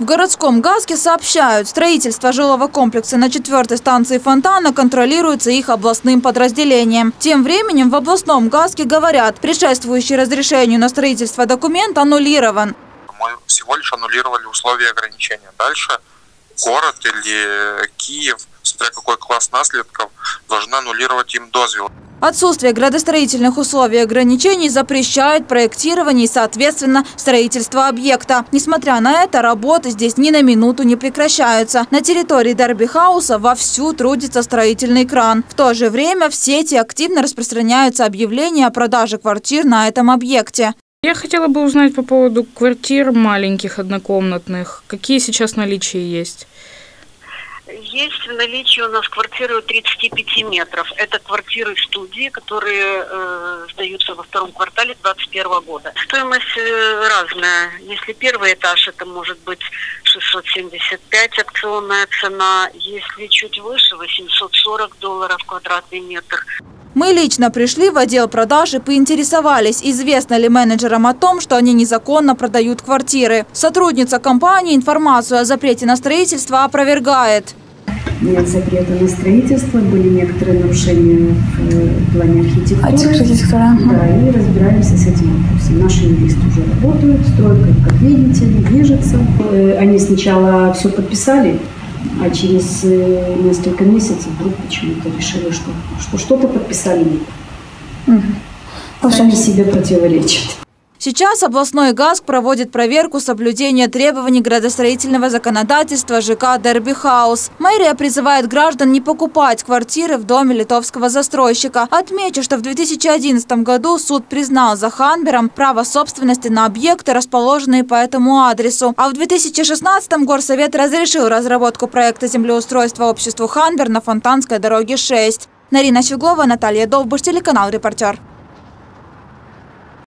В городском ГАСКе сообщают, строительство жилого комплекса на четвертой станции фонтана контролируется их областным подразделением. Тем временем в областном ГАСКе говорят, предшествующий разрешению на строительство документ аннулирован. Мы всего лишь аннулировали условия ограничения. Дальше город или Киев, смотря какой класс наслідків, должны аннулировать им дозвіл. Отсутствие градостроительных условий и ограничений запрещает проектирование и, соответственно, строительство объекта. Несмотря на это, работы здесь ни на минуту не прекращаются. На территории Дерби-хауса вовсю трудится строительный кран. В то же время в сети активно распространяются объявления о продаже квартир на этом объекте. Я хотела бы узнать по поводу квартир маленьких однокомнатных. Какие сейчас наличия есть? Есть в наличии у нас квартиры 35 метров. Это квартиры студии, которые э, сдаются во втором квартале 2021 года. Стоимость э, разная. Если первый этаж, это может быть 675 акционная цена. Если чуть выше, 840 долларов квадратный метр. Мы лично пришли в отдел продаж и поинтересовались, известно ли менеджерам о том, что они незаконно продают квартиры. Сотрудница компании информацию о запрете на строительство опровергает. Нет запрета на строительство, были некоторые нарушения в э, плане архитектуры. Архитектура. Да, и разбираемся с этим вопросом. Наши юристы уже работают, стройка, как видите, движется. Э, они сначала все подписали, а через э, несколько месяцев вдруг почему-то решили, что что что-то подписали не Угу. Сами себе противоречат. Сейчас областной ГАСК проводит проверку соблюдения требований градостроительного законодательства ЖК «Дерби Хаус». Мэрия призывает граждан не покупать квартиры в доме литовского застройщика. Отмечу, что в 2011 году суд признал за Ханбером право собственности на объекты, расположенные по этому адресу. А в 2016 Горсовет разрешил разработку проекта землеустройства обществу Ханбер на Фонтанской дороге 6. Нарина Щеглова, Наталья Довбуш, телеканал «Репортер».